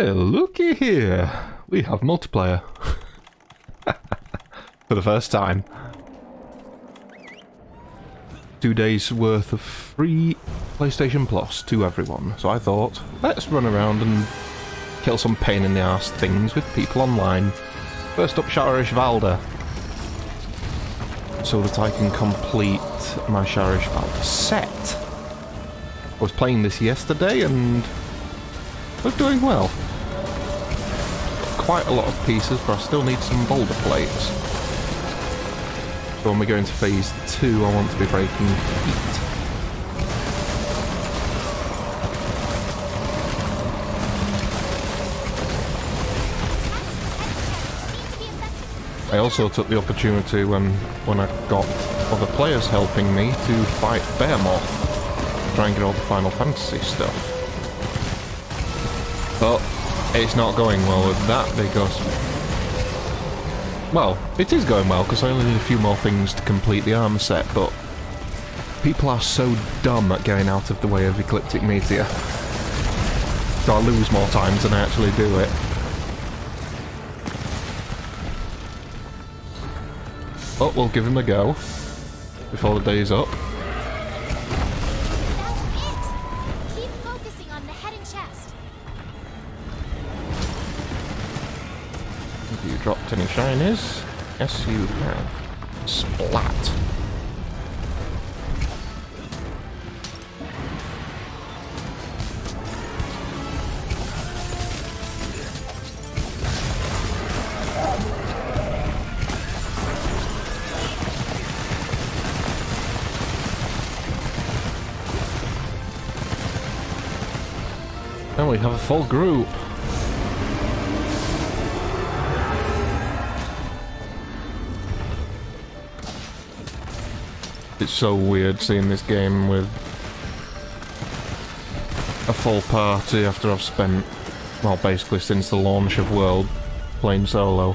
Looky here. We have multiplayer. For the first time. Two days worth of free PlayStation Plus to everyone. So I thought, let's run around and kill some pain in the ass things with people online. First up, Shara Ishvalda. So that I can complete my Shara Ishvalda set. I was playing this yesterday and we're doing well. Quite a lot of pieces, but I still need some boulder plates. So when we go into phase two, I want to be breaking feet. I also took the opportunity when when I got other players helping me to fight Behemoth, try and get all the Final Fantasy stuff. But it's not going well with that because... Well, it is going well because I only need a few more things to complete the armor set, but people are so dumb at getting out of the way of Ecliptic Meteor. So I lose more times than I actually do it. But we'll give him a go before the day's up. Dropped any shinies? Yes, you have. Splat. We have a full group. It's so weird seeing this game with a full party after I've spent, well, basically since the launch of World, playing solo.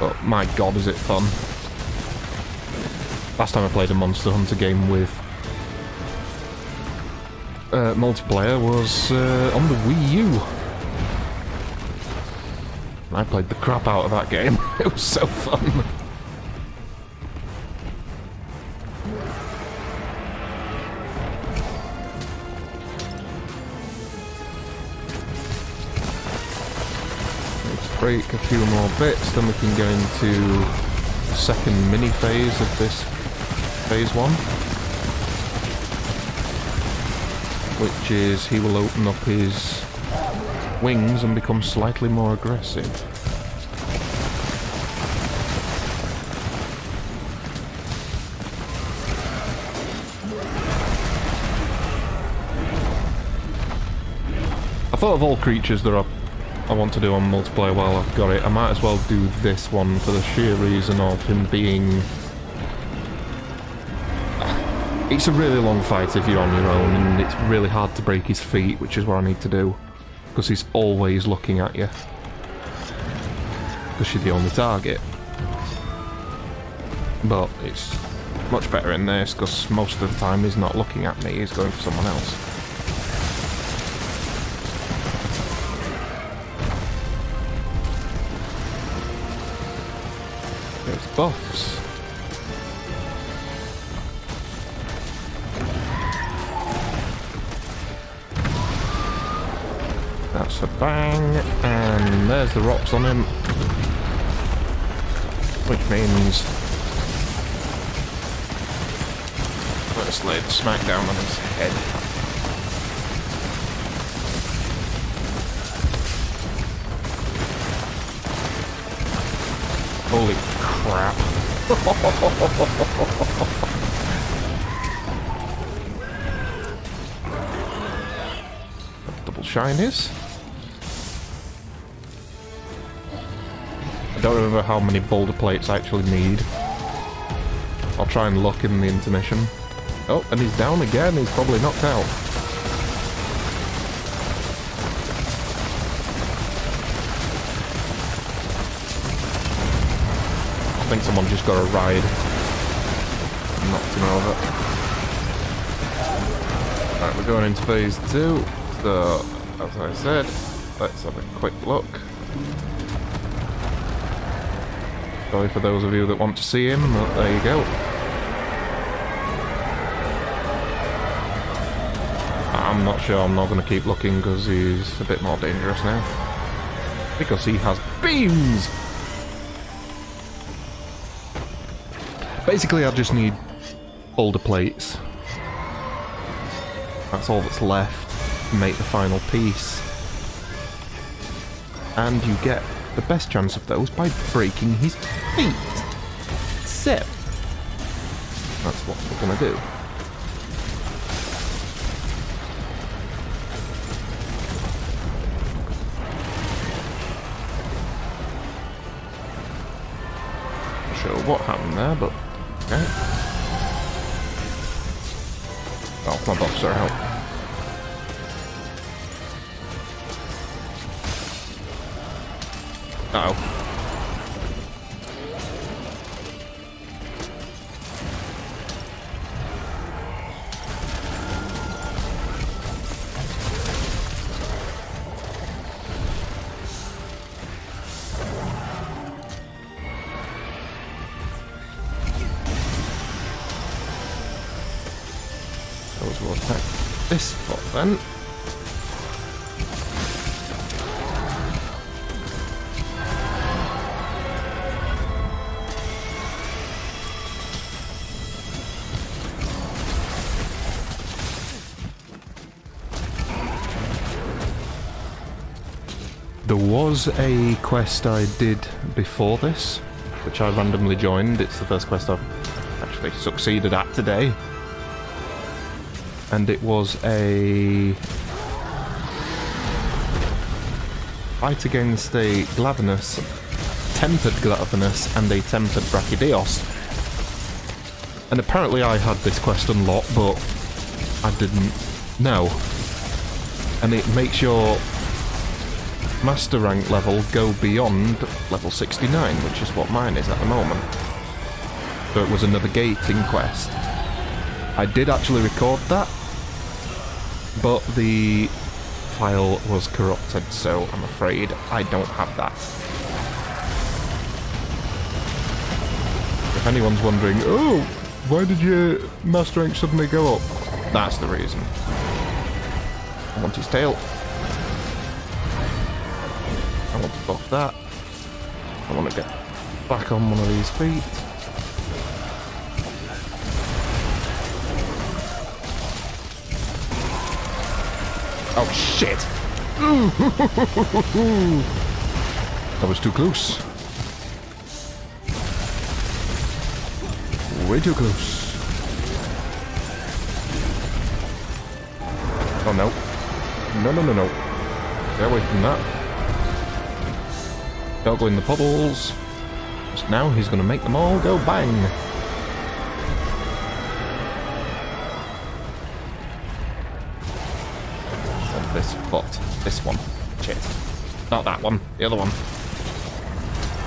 But my god, is it fun. Last time I played a Monster Hunter game with uh, multiplayer was uh, on the Wii U. I played the crap out of that game. it was so fun. Let's break a few more bits, then we can go into the second mini phase of this phase one. Which is he will open up his wings and become slightly more aggressive. Thought of all creatures that I, I want to do on multiplayer while I've got it, I might as well do this one for the sheer reason of him being... It's a really long fight if you're on your own, and it's really hard to break his feet, which is what I need to do because he's always looking at you. Because you're the only target. But it's much better in this because most of the time he's not looking at me, he's going for someone else. Buffs. That's a bang, and there's the rocks on him. Which means... Let's lay the smack down on his head. Holy crap. Double shine is. I don't remember how many boulder plates I actually need. I'll try and look in the intermission. Oh, and he's down again. He's probably knocked out. Think someone just got a ride. Knocked him over. Right, we're going into phase two. So, as I said, let's have a quick look. Sorry for those of you that want to see him, but there you go. I'm not sure, I'm not going to keep looking because he's a bit more dangerous now. Because he has beams! Basically, I just need boulder plates. That's all that's left to make the final piece. And you get the best chance of those by breaking his feet. So, that's what we're going to do. Not sure what happened there, but Oh, my buffs are out. Uh oh Will attack this spot then. There was a quest I did before this, which I randomly joined. It's the first quest I've actually succeeded at today. And it was a fight against a Glavenus, tempered Glavenus, and a tempered Brachydios. And apparently I had this quest unlocked, but I didn't know. And it makes your master rank level go beyond level 69, which is what mine is at the moment. So it was another gating quest. I did actually record that, but the file was corrupted, so I'm afraid I don't have that. If anyone's wondering, oh, why did your master rank suddenly go up? That's the reason. I want his tail. I want to buff that. I want to get back on one of these feet. Oh shit! that was too close. Way too close. Oh no. No, no, no, no. Stay away from that. In the puddles. Just now he's going to make them all go bang. This. This one. Shit. Not that one. The other one.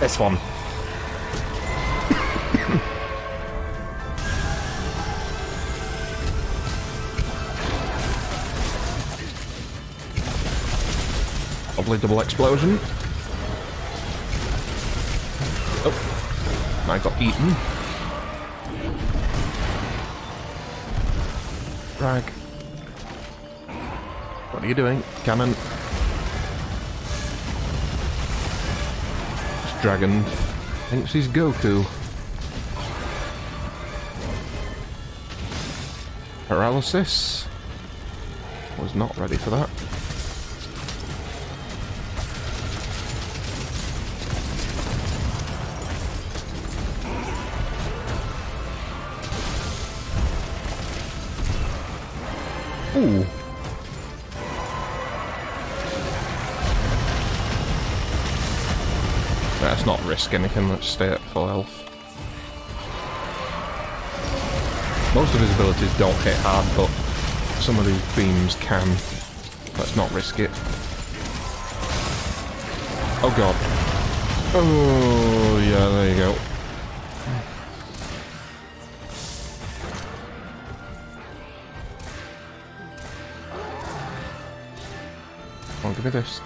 This one. Lovely double explosion. Oh, I got eaten. Rag. What are you doing? Cannon. This dragon thinks he's Goku. Paralysis. Was not ready for that. Ooh. risk anything, let's stay at full health. Most of his abilities don't hit hard, but some of these beams can. Let's not risk it. Oh god. Oh, yeah, there you go. Oh, give me this.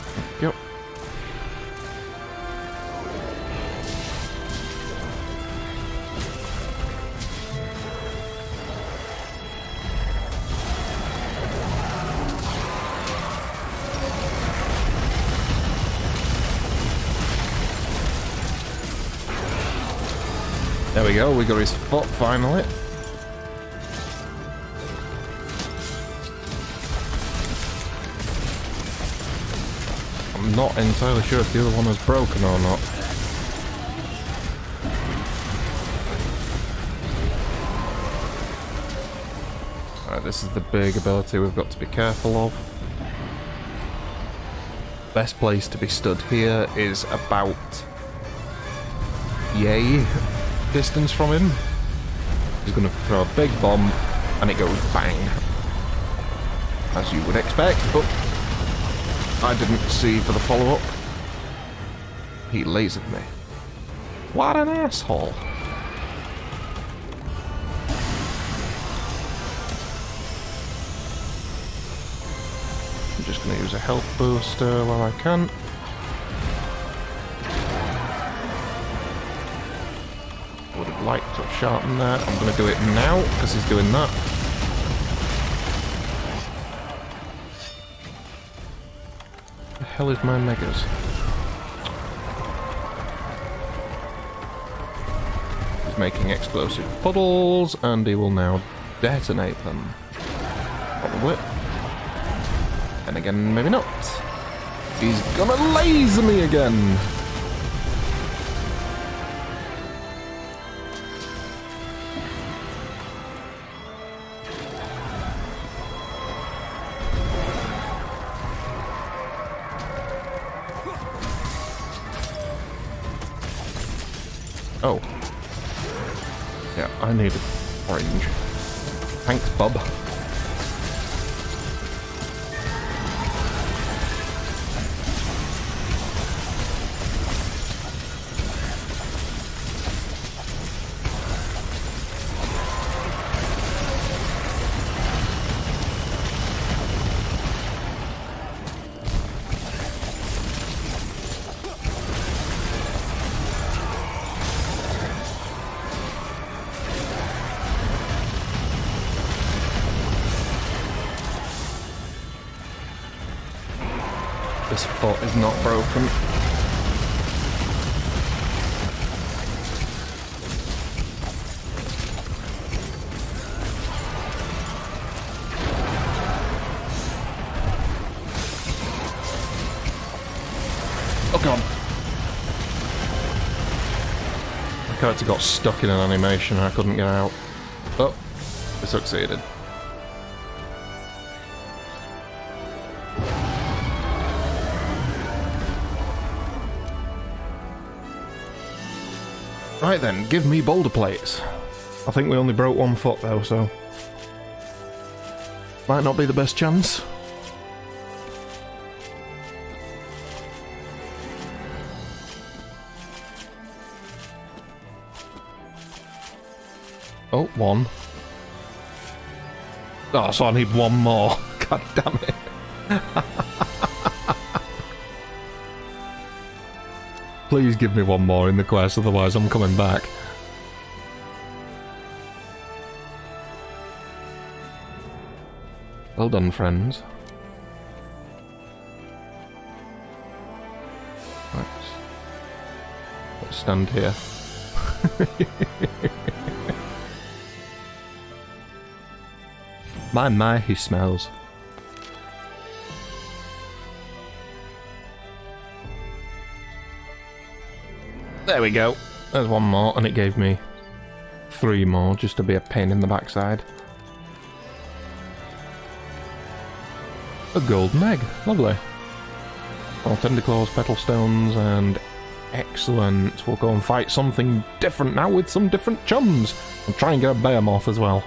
There we go, we got his foot finally. I'm not entirely sure if the other one was broken or not. Alright, this is the big ability we've got to be careful of. Best place to be stood here is about yay distance from him. He's going to throw a big bomb and it goes bang. As you would expect, but I didn't see for the follow-up. He lasered me. What an asshole. I'm just going to use a health booster while I can. Liked to sharpened that. I'm going to do it now because he's doing that. The hell is my megas? He's making explosive puddles and he will now detonate them. Probably. And again, maybe not. He's gonna laser me again! Orange. Thanks, Bob. This foot is not broken. Oh god. My character got stuck in an animation and I couldn't get out. Oh, I succeeded. Right then, give me boulder plates. I think we only broke one foot though, so... Might not be the best chance. Oh, one. Oh, so I need one more. God damn it. Please give me one more in the quest, otherwise I'm coming back. Well done, friends. Let's, let's stand here. my, my, he smells. There we go. There's one more, and it gave me three more just to be a pain in the backside. A golden egg. Lovely. Well, tender claws, petal stones, and excellent. We'll go and fight something different now with some different chums. And try and get a behemoth as well.